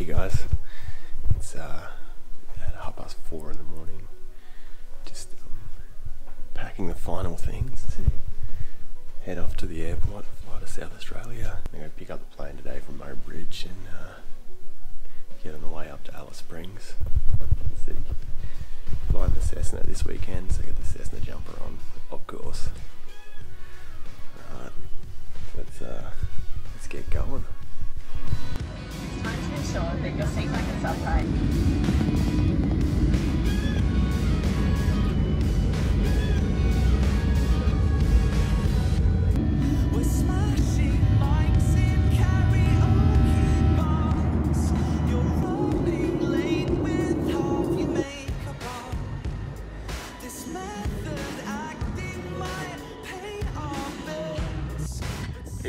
Hey guys, it's uh, at half past four in the morning. Just um, packing the final things to head off to the airport, fly to South Australia. I'm going to pick up the plane today from Murray Bridge and uh, get on the way up to Alice Springs. Let's see. Flying the Cessna this weekend, so I get the Cessna jumper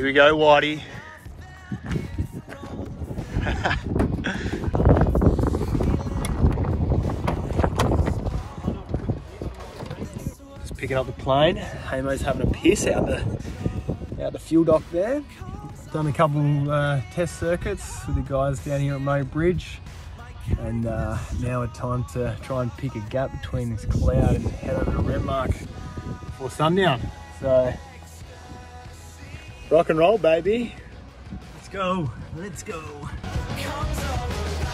Here we go, Whitey. Just picking up the plane. Hamo's having a piss out the out the fuel dock there. Done a couple uh, test circuits with the guys down here at Murray Bridge. And uh, now it's time to try and pick a gap between this cloud and head over to Renmark before sundown. So Rock and roll, baby. Let's go. Let's go. Comes alive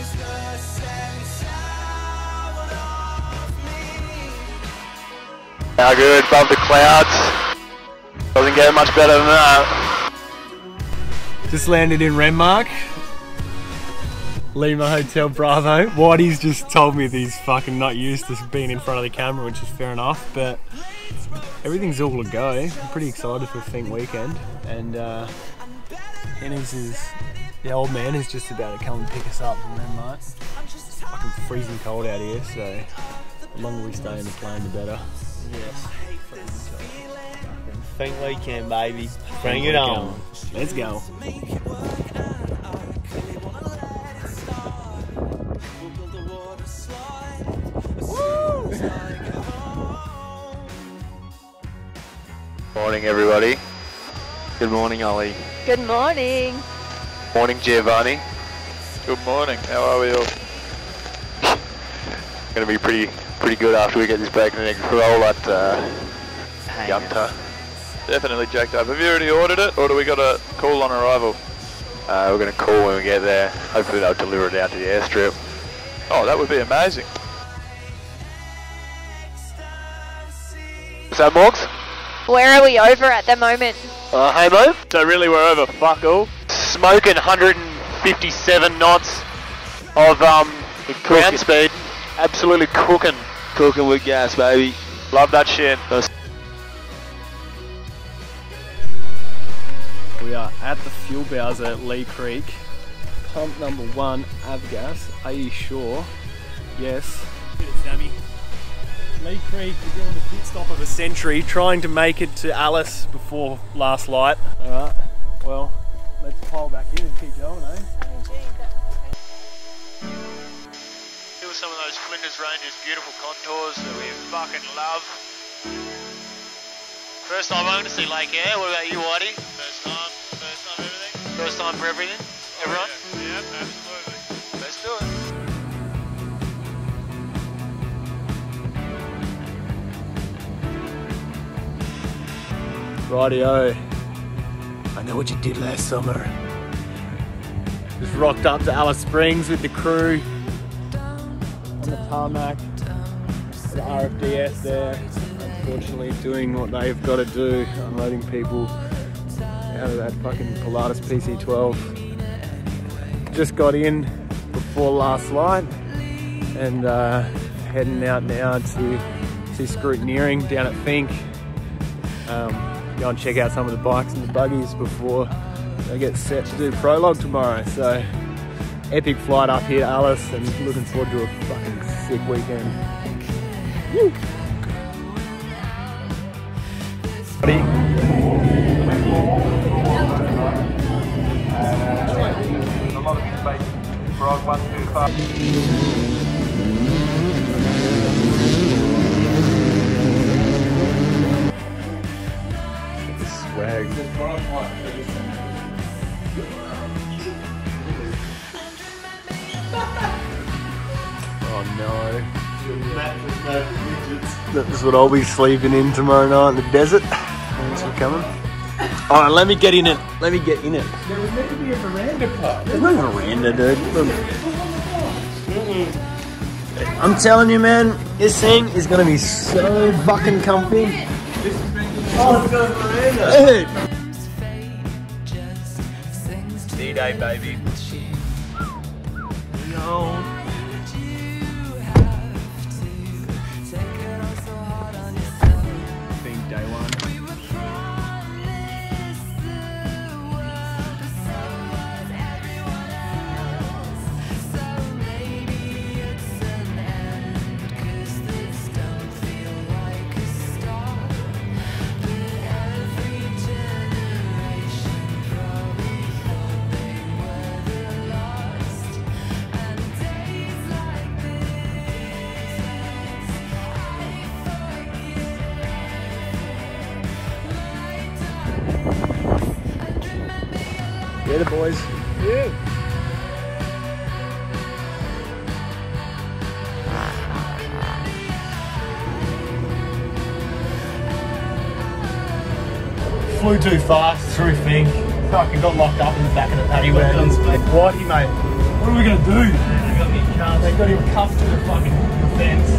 as the sense out of me. How good above the clouds. Doesn't get much better than that. Just landed in Renmark. Lima Hotel Bravo. Whitey's just told me that he's fucking not used to being in front of the camera, which is fair enough, but everything's all to go. I'm pretty excited for Finke Weekend. And uh, Hennes is, the old man is just about to come and pick us up from Renmark. It's fucking freezing cold out here, so the longer we stay in the plane, the better. Yes. Finke weekend, baby. Bring it on. Let's go. Morning, everybody. Good morning, Ollie. Good morning. Morning, Giovanni. Good morning. How are we all? Gonna be pretty, pretty good after we get this bacon and egg roll at uh, Yunta. Definitely jacked up. Have you already ordered it, or do we got a call on arrival? Uh, we're gonna call when we get there. Hopefully they'll deliver it out to the airstrip. Oh, that would be amazing. Is that Morgs? Where are we over at the moment? Uh, hey Mo? So really, we're over fuck all. Smoking 157 knots of um ground speed. Absolutely cooking. Cooking with gas, baby. Love that shit. We are at the fuel bowser at Leigh Creek. Pump number one, Avgas. Are you sure? Yes. Sammy. Leigh Creek, we're doing the pit stop of a century, trying to make it to Alice before last light. Alright, well, let's pile back in and keep going, eh? Here were some of those Flinders Ranges beautiful contours that we fucking love. First time home to see Lake Eyre. What about you, Whitey? First time, first time everything. First time for everything? Everyone? Yeah, absolutely. Rightio. I know what you did last summer. Just rocked up to Alice Springs with the crew on the tarmac. The RFDS there, unfortunately doing what they've got to do, unloading people out of that fucking Pilatus PC12. Just got in before last light and uh, heading out now to see Scrutineering down at Finke. Um, go and check out some of the bikes and the buggies before they get set to do prologue tomorrow. So epic flight up here to Alice and looking forward to a fucking sick weekend. Woo. Swag. What I'll be sleeping in tomorrow night in the desert. Thanks for coming. Alright, let me get in it. Let me get in it. There was meant to be a veranda part. There's no veranda, dude. Look. I'm telling you, man, this thing is gonna be so fucking comfy. Oh, it's got a veranda. Dude. D-Day, baby. No. Get it, boys. Flew too fast through Finke. Fucking got locked up in the back of the paddy wagon. Whitey, mate. What are we gonna do? They got me cuffed. They got him cuffed to the fucking fence.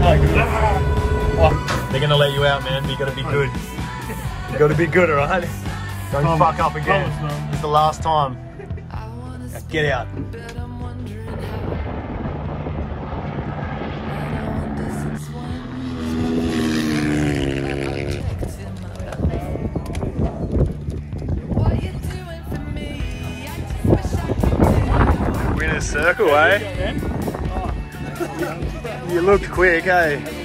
Oh, good. Oh, they're gonna let you out, man. But you gotta be good. You gotta be good, alright? Don't fuck up again. It's the last time. Now get out. A circle, eh? You looked quick, eh?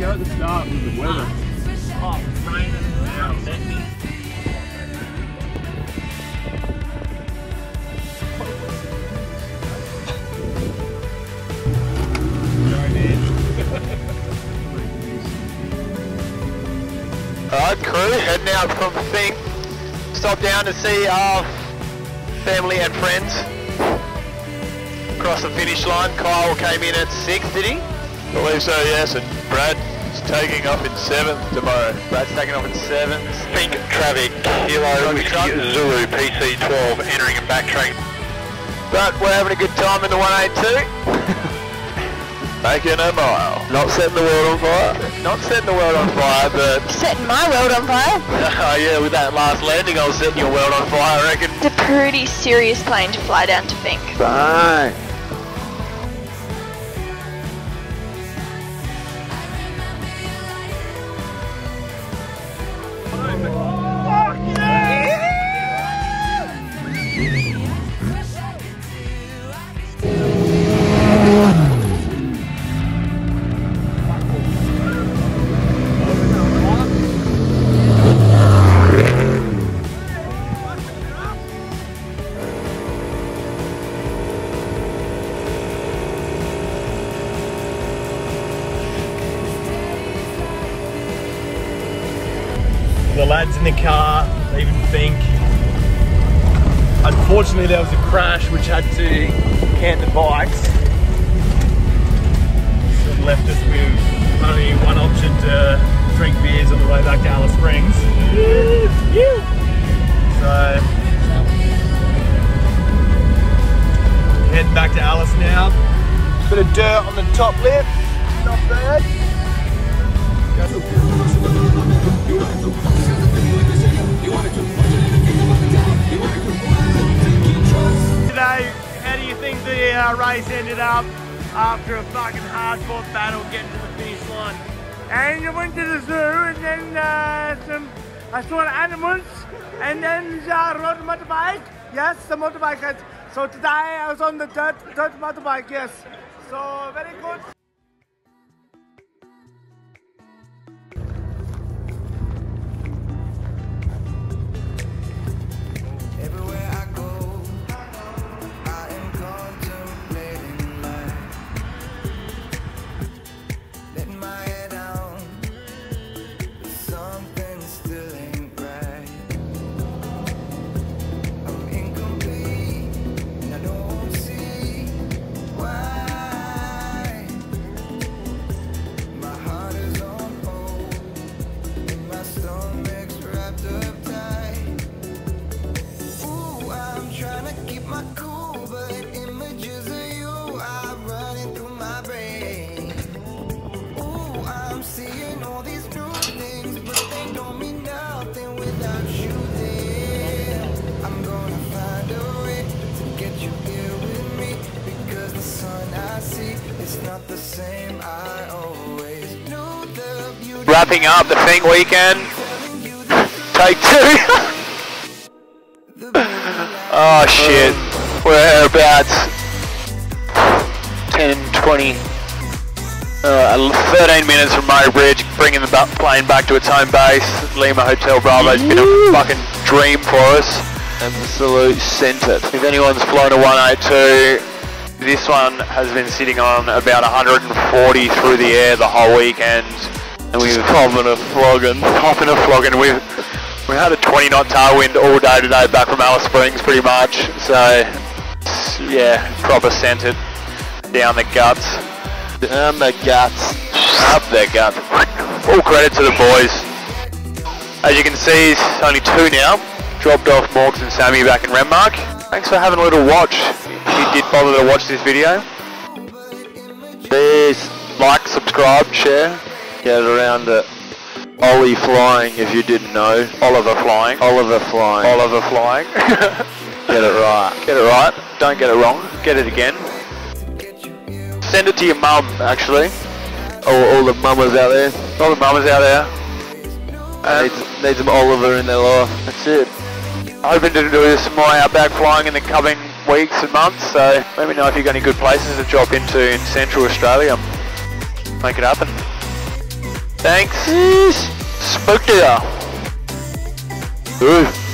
You at the start with the weather? Alright, crew, heading out from Finke. Stop down to see our family and friends. Across the finish line, Kyle came in at 6th, did he? I believe so, yes, and Brad is taking off in 7th tomorrow. Brad's taking off in 7th. Finke traffic, Kilo Whiskey Zulu PC12 entering and backtrack. But we're having a good time in the 182. Making a mile. Not setting the world on fire. Not setting the world on fire, but Setting my world on fire. oh yeah, with that last landing, I was setting your world on fire. I reckon. It's a pretty serious plane to fly down to Finke. Bye. Unfortunately, there was a crash which had to can the bikes. So left us with only one option to drink beers on the way back to Alice Springs. So, heading back to Alice now. Bit of dirt on the top lip, not bad. Ended up after a fucking hard-fought battle getting to the finish line? And I went to the zoo and then uh, some, I saw animals and then I rode a motorbike. Yes, the motorbike. So today I was on the dirt, dirt motorbike, yes. So very good. Wrapping up the Finke weekend. Take two. oh shit. We're about 10, 20, uh, 13 minutes from Murray Bridge, bringing the plane back to its home base. Lima Hotel Bravo's been a fucking dream for us. Absolute centered. If anyone's flown a 182, this one has been sitting on about 140 through the air the whole weekend. And we've common a flogging. Popping a flogging. We've we had a 20 knot tailwind all day today back from Alice Springs pretty much. So yeah, proper centered down the guts. Down the guts. Up the guts. All credit to the boys. As you can see, it's only two now. Dropped off Morgs and Sammy back in Renmark. Thanks for having a little watch. If you did bother to watch this video, Please like, subscribe, share. Get it around it. Ollie flying if you didn't know. Oliver flying. Oliver flying. Oliver flying. Get it right. Get it right. Don't get it wrong. Get it again. Send it to your mum, actually. All, all the mamas out there. All the mamas out there. And Needs, um, needs some Oliver in their life. that's it. Hoping to do some more outback flying in the coming weeks and months, so let me know if you've got any good places to drop into in Central Australia. Make it happen. Thanks. Spook ya. Ooh.